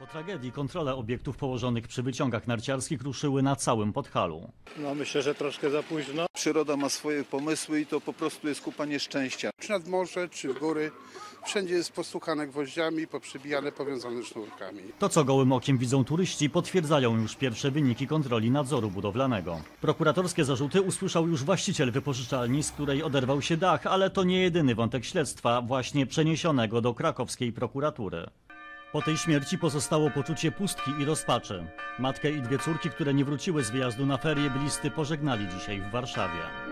Po tragedii kontrole obiektów położonych przy wyciągach narciarskich ruszyły na całym Podhalu. No myślę, że troszkę za późno. Przyroda ma swoje pomysły i to po prostu jest kupa nieszczęścia. czy nad morze, czy w góry. Wszędzie jest postukane gwoździami, poprzybijane, powiązane sznurkami. To, co gołym okiem widzą turyści, potwierdzają już pierwsze wyniki kontroli nadzoru budowlanego. Prokuratorskie zarzuty usłyszał już właściciel wypożyczalni, z której oderwał się dach, ale to nie jedyny wątek śledztwa, właśnie przeniesionego do krakowskiej prokuratury. Po tej śmierci pozostało poczucie pustki i rozpaczy. Matkę i dwie córki, które nie wróciły z wyjazdu na ferie, bliscy pożegnali dzisiaj w Warszawie.